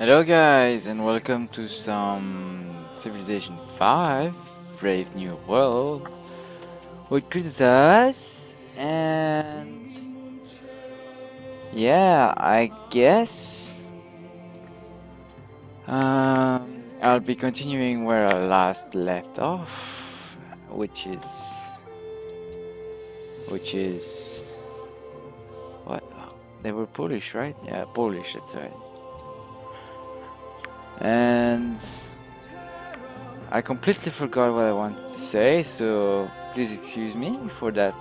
Hello guys and welcome to some Civilization 5 Brave New World with Criticus and yeah I guess um, I'll be continuing where I last left off which is which is what? They were Polish right? Yeah Polish that's right and I completely forgot what I wanted to say, so please excuse me for that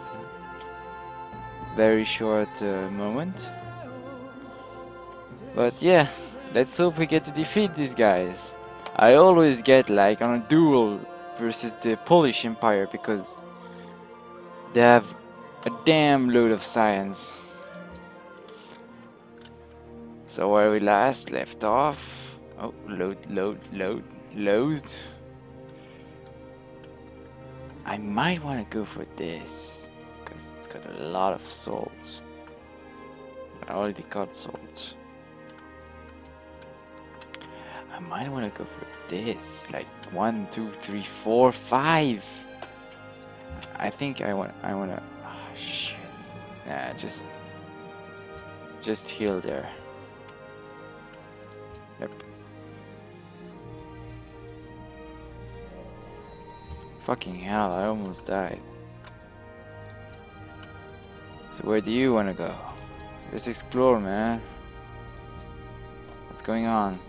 very short uh, moment. But yeah, let's hope we get to defeat these guys. I always get like on a duel versus the Polish Empire because they have a damn load of science. So where we last left off Oh, load, load, load, load. I might want to go for this because it's got a lot of salt. I already got salt. I might want to go for this, like one, two, three, four, five. I think I want. I want to. Oh ah, shit! Nah, just, just heal there. Fucking hell, I almost died. So where do you want to go? Let's explore, man. What's going on?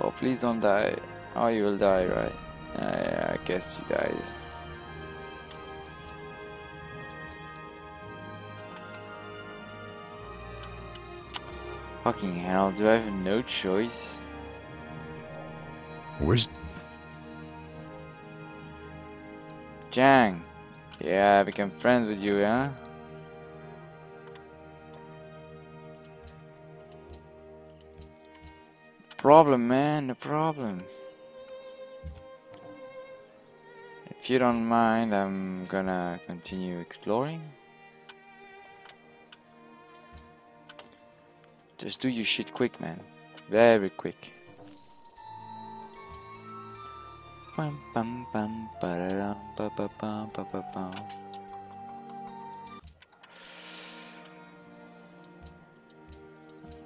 Oh, please don't die. Oh, you will die, right? yeah, I guess you died. Fucking hell, do I have no choice? Where's... Jang. Yeah, I became friends with you, huh? Problem, man, the problem. If you don't mind, I'm gonna continue exploring. Just do your shit quick, man. Very quick. Bum, bum, bum, ba ba ba ba ba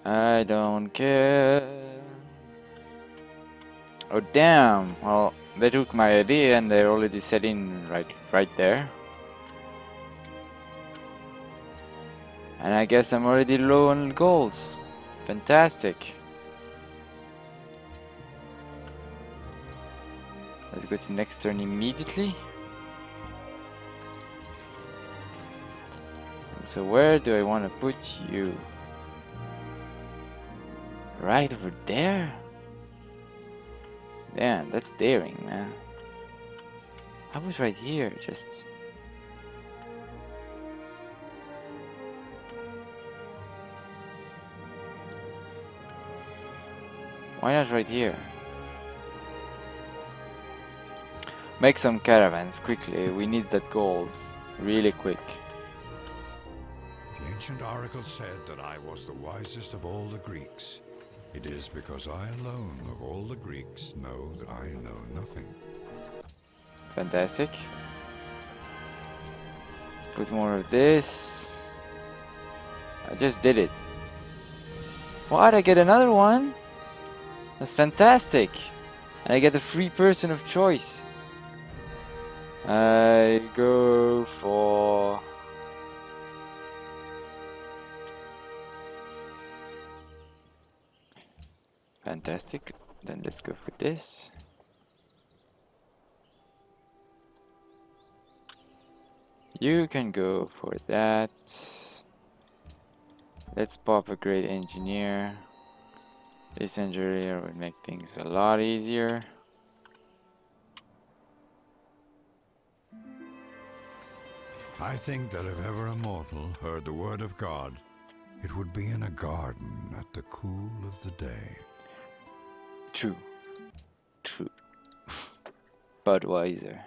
I don't care. Oh damn! Well, they took my idea and they're already set in right, right there. And I guess I'm already low on golds. Fantastic. Let's go to next turn immediately. So where do I want to put you? Right over there? Damn, that's daring, man. I was right here, just Why not right here? Make some caravans quickly. We need that gold really quick. The ancient oracle said that I was the wisest of all the Greeks. It is because I alone of all the Greeks know that I know nothing. Fantastic. Put more of this. I just did it. What? I get another one? That's fantastic. And I get a free person of choice. I go for... Fantastic. Then let's go for this. You can go for that. Let's pop a great engineer. This engineer would make things a lot easier. I think that if ever a mortal heard the word of God, it would be in a garden at the cool of the day. True. True. Budweiser.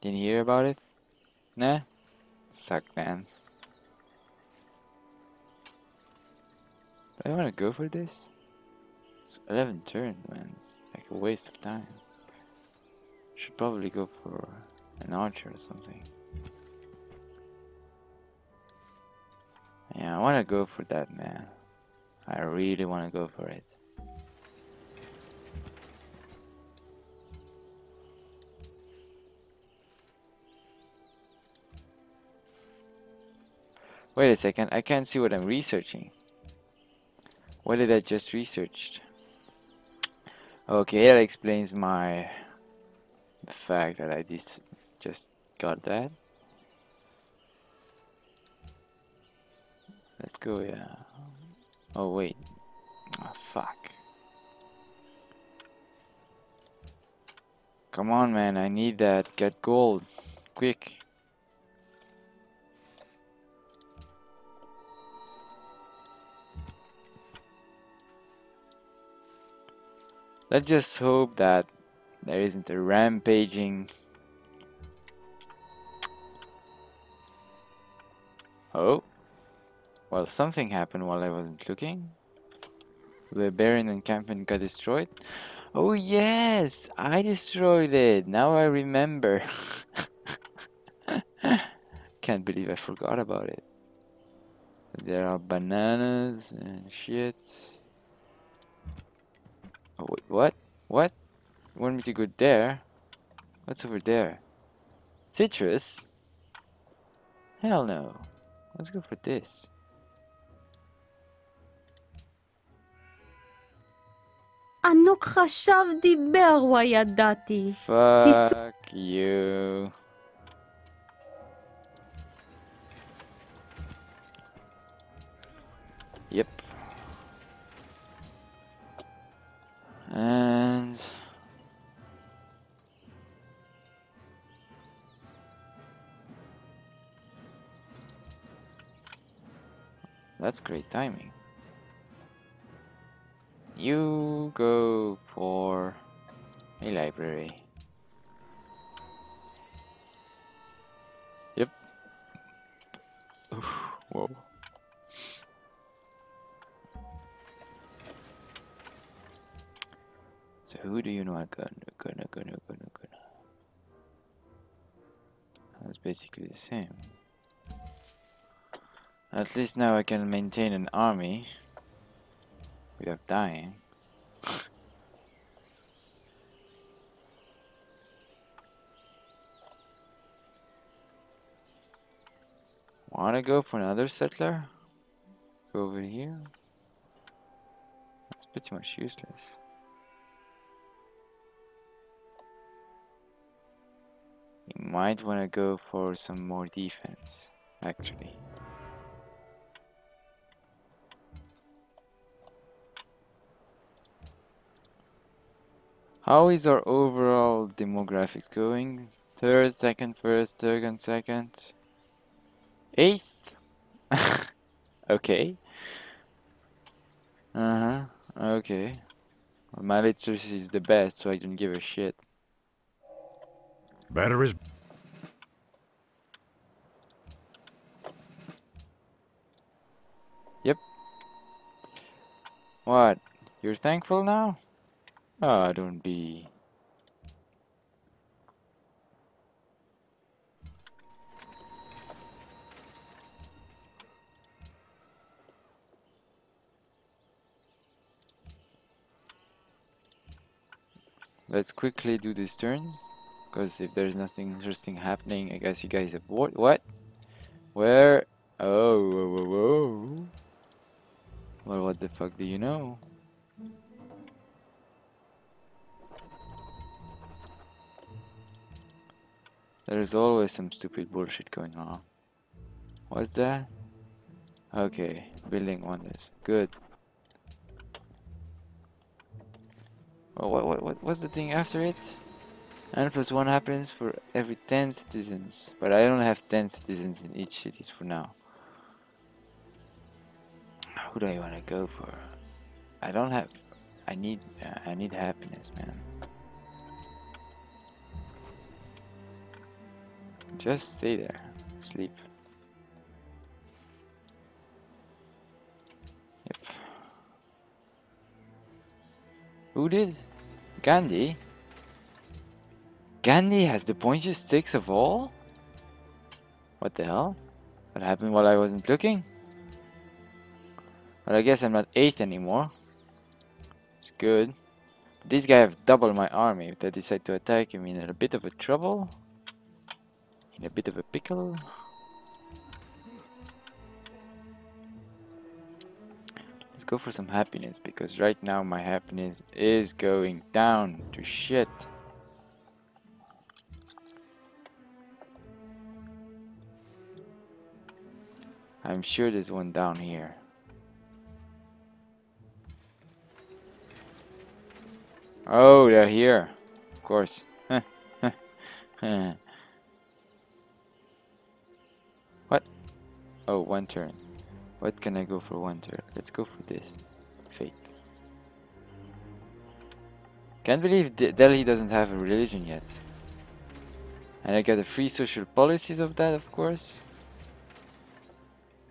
Didn't hear about it? Nah. Suck, man. Do I want to go for this? It's 11 turns, man. It's like a waste of time. Should probably go for an archer or something. Yeah, I want to go for that, man. I really want to go for it. Wait a second, I can't see what I'm researching. What did I just researched? Okay, that explains my the fact that I just just got that. Let's go, yeah. Oh wait. Oh, fuck. Come on man, I need that. Get gold. Quick. Let's just hope that there isn't a rampaging. Oh. Well, something happened while I wasn't looking. The Barbarian encampment got destroyed. Oh yes, I destroyed it. Now I remember. Can't believe I forgot about it. There are bananas and shit. Oh, wait, what? What? You want me to go there? What's over there? Citrus? Hell no. Let's go for this. ענוק חשב דיבר, וואי ידעתי. Fuck you. Yep. And that's great timing. You go for a library. Basically the same. At least now I can maintain an army without dying. Wanna go for another settler? Go over here? That's pretty much useless. Might wanna go for some more defense, actually. How is our overall demographics going? Third, second, first, second, second. Eighth? okay. Uh-huh. Okay. Well, my literacy is the best, so I don't give a shit. Better is What? You're thankful now? Ah, don't be. Let's quickly do these turns. Because if there's nothing interesting happening, I guess you guys have what? What? Where? Oh, whoa, whoa, whoa. Well, what the fuck do you know? There's always some stupid bullshit going on. What's that? Okay, building wonders. Good. Oh, what, what, what, what's the thing after it? N plus 1 happens for every 10 citizens. But I don't have 10 citizens in each cities for now. Who do I want to go for? I don't have... I need... Uh, I need happiness, man. Just stay there. sleep. Yep. Who did? Gandhi? Gandhi has the pointiest sticks of all? What the hell? What happened while I wasn't looking? Well, I guess I'm not 8th anymore. It's good. These guys have double my army. If they decide to attack, I'm in a bit of a trouble. In a bit of a pickle. Let's go for some happiness, because right now my happiness is going down to shit. I'm sure there's one down here. Oh, they're here. Of course. what? Oh, one turn. What can I go for one turn? Let's go for this. Faith. Can't believe Delhi doesn't have a religion yet. And I get the free social policies of that, of course.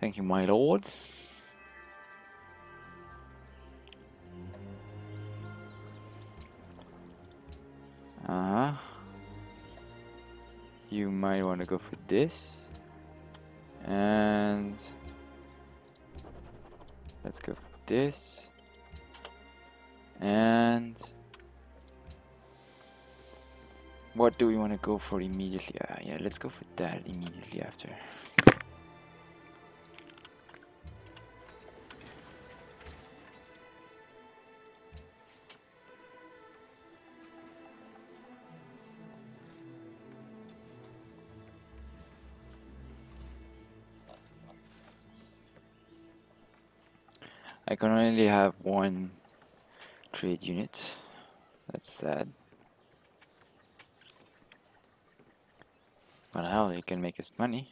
Thank you, my lord. Uh-huh. You might want to go for this. And let's go for this. And what do we want to go for immediately? Uh, yeah, let's go for that immediately after. I can only have one trade unit. That's sad. But hell, you can make us money.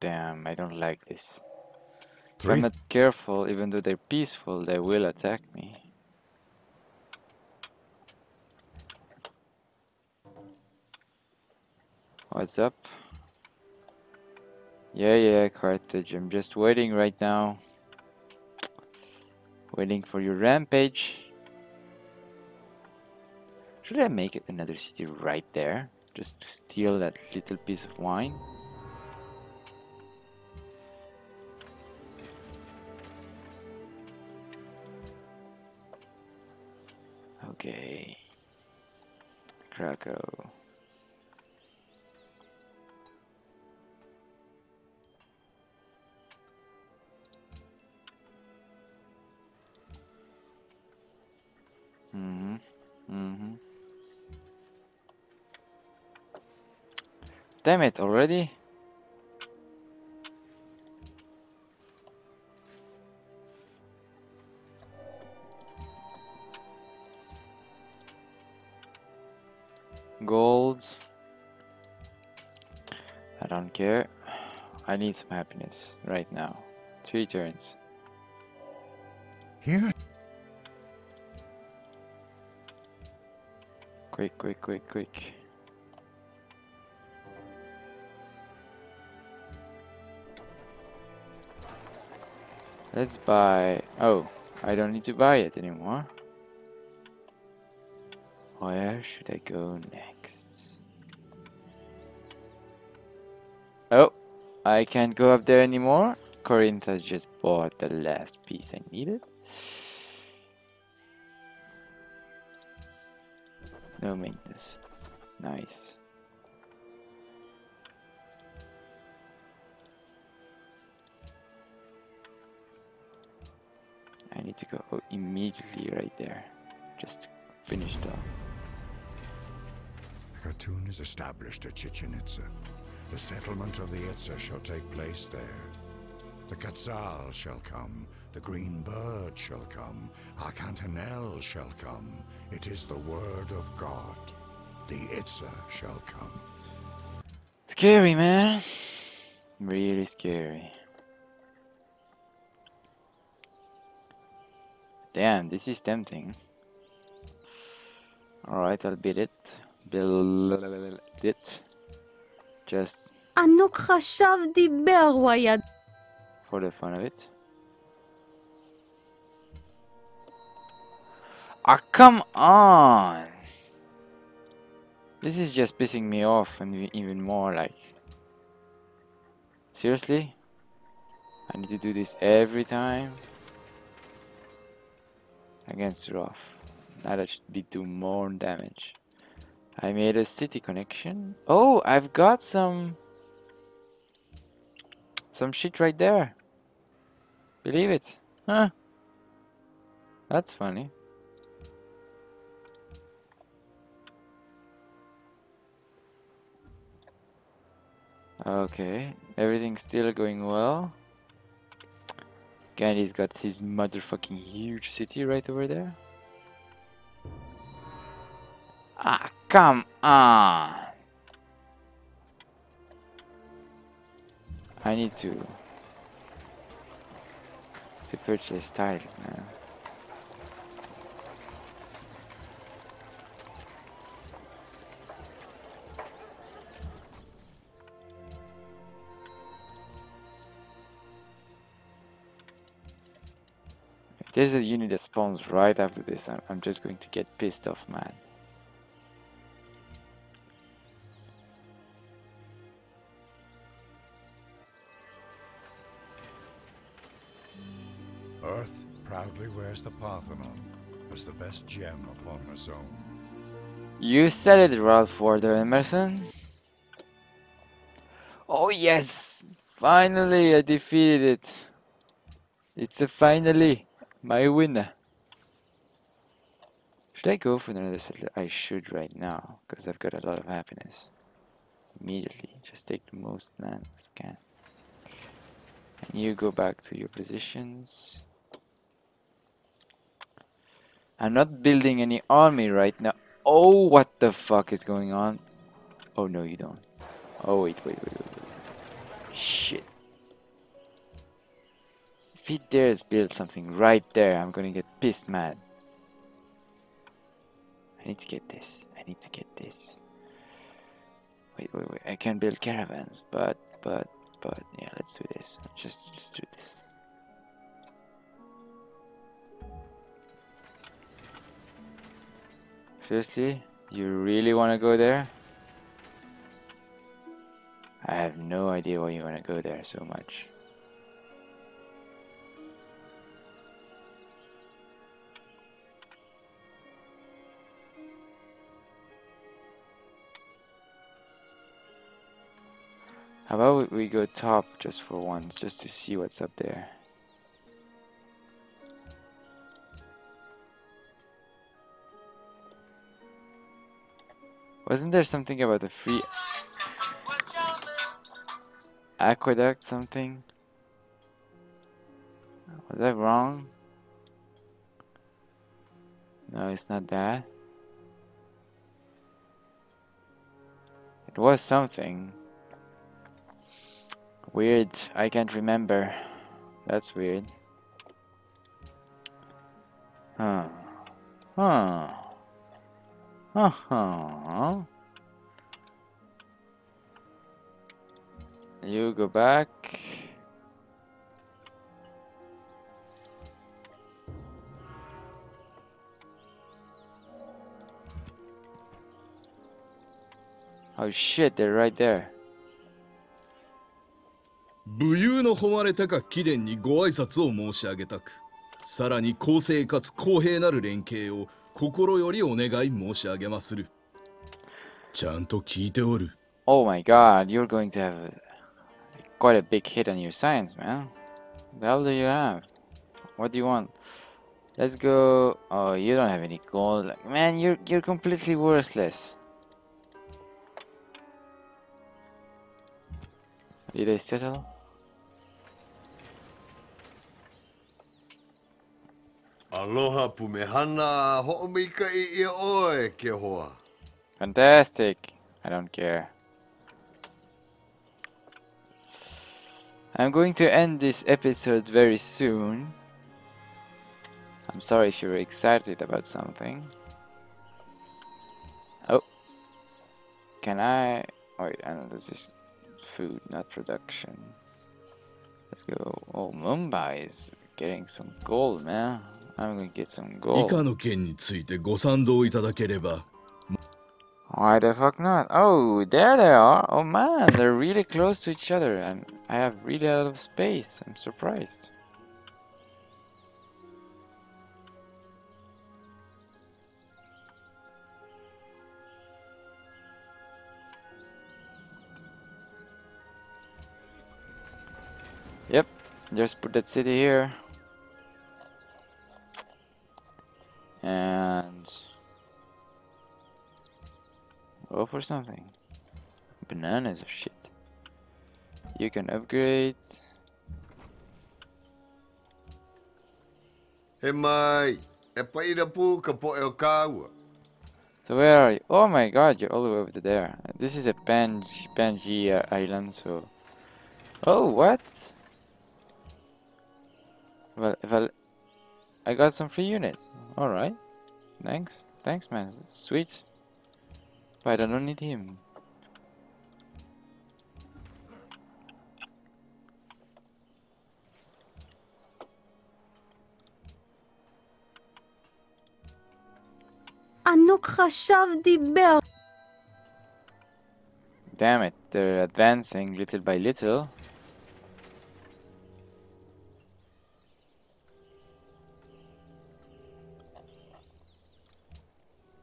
Damn, I don't like this. If I'm not careful, even though they're peaceful, they will attack me. What's up? Yeah, yeah, Carthage. I'm just waiting right now. Waiting for your rampage. Should I make it another city right there? Just to steal that little piece of wine? Okay. Krakow. Damn it, already? Gold. I don't care. I need some happiness right now. Three turns. here. Quick, quick, quick, quick. Let's buy. Oh, I don't need to buy it anymore. Where should I go next? Oh, I can't go up there anymore. Corinth has just bought the last piece I needed. No maintenance. Nice. I need to go immediately right there. Just finish off. Katun is established at Chichen Itza. The settlement of the Itza shall take place there. The Quetzal shall come, the Green Bird shall come, Arcantanel shall come. It is the word of God. The Itza shall come. Scary, man. Really scary. Damn, this is tempting. Alright, I'll bid it. Build it. Just ענוג חשב דיבר הוא היד... for the fun of it. Ah, come on! This is just pissing me off and e- even more like. Seriously? I need to do this every time? Against rough. Now that should be do more damage. I made a city connection. Oh, I've got some some shit right there. Believe it. Huh. That's funny. Okay, everything's still going well. Gandhi's got his motherfucking huge city right over there. Ah, come on! I need to to purchase tiles, man. There's a unit that spawns right after this, I'm, I'm just going to get pissed off, man. Earth proudly wears the Parthenon as the best gem upon her zone. You said it, Ralph Waldo Emerson. Oh yes! Finally, I defeated it. It's a finally my winner. Should I go for another settler? I should right now, because I've got a lot of happiness. Immediately, just take the most land as can. And you go back to your positions. I'm not building any army right now. Oh, what the fuck is going on? Oh, no, you don't. Oh, wait, wait, wait, wait, wait. Shit. If he dares build something right there, I'm gonna get pissed mad. I need to get this. I need to get this. Wait, wait, wait. I can build caravans, but, but, but, yeah, let's do this. Just, just do this. Seriously? You really want to go there? I have no idea why you want to go there so much. How about we go top just for once, just to see what's up there. Wasn't there something about the free aqueduct something? Was that wrong? No, it's not that. It was something. Weird. I can't remember. That's weird. Huh. Huh. Uh-huh. You go back. Oh shit, they're right there. 武勇の誉れ高き貴殿にご挨拶を申し上げたくさらに公正かつ公平なる連携を心よりお願い申し上げまするちゃんと聞いておる Oh my god, you're going to have quite a big hit on your science, man. The hell do you have? What do you want? Let's go. Oh, you don't have any gold. Like, man, you're you're completely worthless. Did I settle? Aloha pumehana ho'omika i oe ke hoa. Fantastic. I don't care. I'm going to end this episode very soon. I'm sorry if you were excited about something. Oh. Can I... Wait, know this is food, not production. Let's go. Oh, Mumbai is getting some gold, man. I'm gonna get some 以 gold. 下の件についてご賛同いただければ Why the fuck not? Oh, there they are. Oh man, they're really close to each other. I'm, I have really a lot of space. I'm surprised. Yep, just put that city here. And Go for something. Bananas are shit. You can upgrade. He mai, e paira pu ka po e o kaua. So where are you? Oh my god, you're all the way over there. This is a Panji uh, island, so. Oh, what? Well, if I got some free units. Alright. Thanks. Thanks, man. Sweet. But I don't need him. Damn it, they're advancing little by little.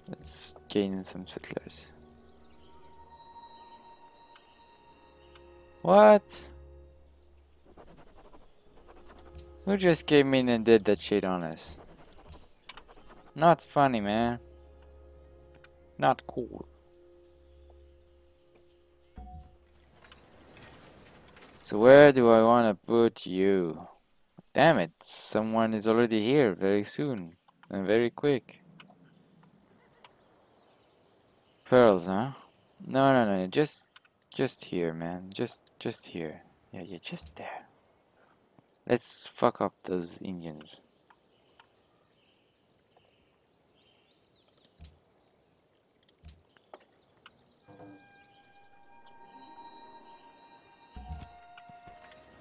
Let's gain some settlers. What? Who just came in and did that shit on us? Not funny, man. Not cool. So where do I want to put you? Damn it, someone is already here very soon and very quick. Pearls, huh? No, no, no, just, just here, man. Just, just here. Yeah, you're just there. Let's fuck up those Indians.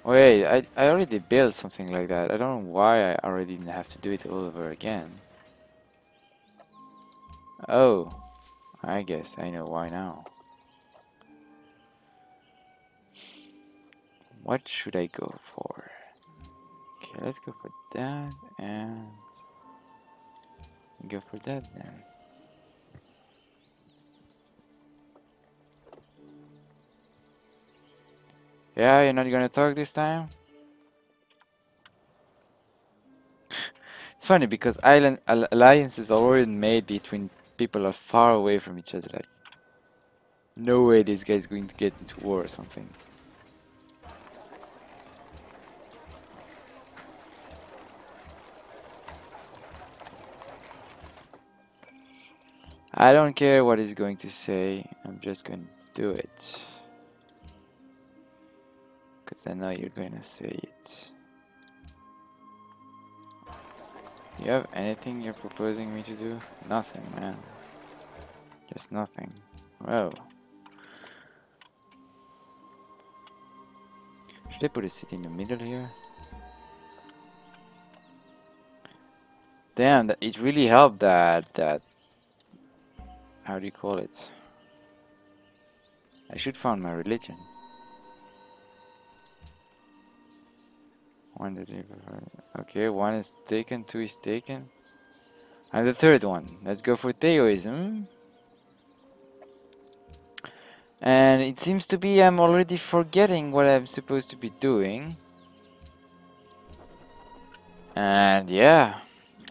Wait, I, I already built something like that. I don't know why I already didn't have to do it all over again. Oh, I guess I know why now. What should I go for? Okay, let's go for that and go for that then. Yeah, you're not gonna talk this time? it's funny because island al alliances are already made between people are far away from each other. Like, no way this guy's going to get into war or something. I don't care what he's going to say. I'm just going to do it. Because I know you're going to say it. You have anything you're proposing me to do? Nothing, man. Just nothing. Whoa. Should I put a city in the middle here? Damn, that it really helped that that how do you call it? I should found my religion. One, two, three, four, five. Okay, one is taken, two is taken. And the third one. Let's go for Taoism. And it seems to be I'm already forgetting what I'm supposed to be doing. And yeah,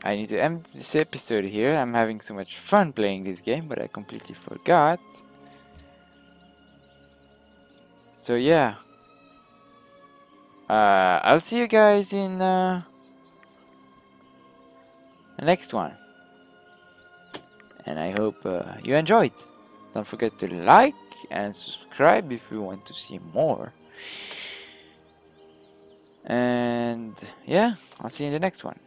I need to end this episode here. I'm having so much fun playing this game, but I completely forgot. So yeah. Uh, I'll see you guys in uh, the next one. And I hope uh, you enjoyed. Don't forget to like and subscribe if you want to see more. And yeah, I'll see you in the next one.